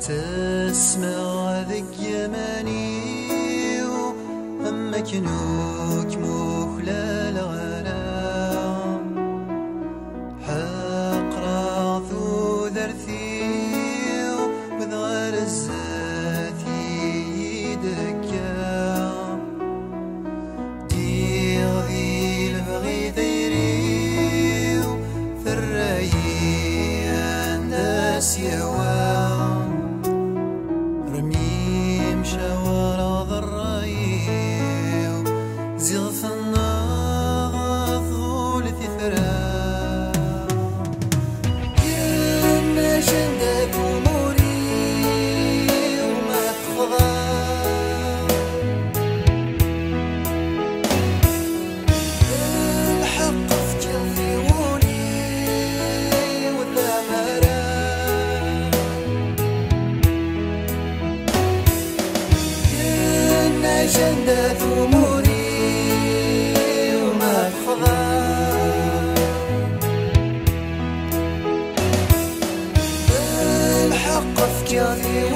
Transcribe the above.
تسمع ذك يماني وأما كنوك مخلص. جنات أموري وما الخضار بالحق أفكاري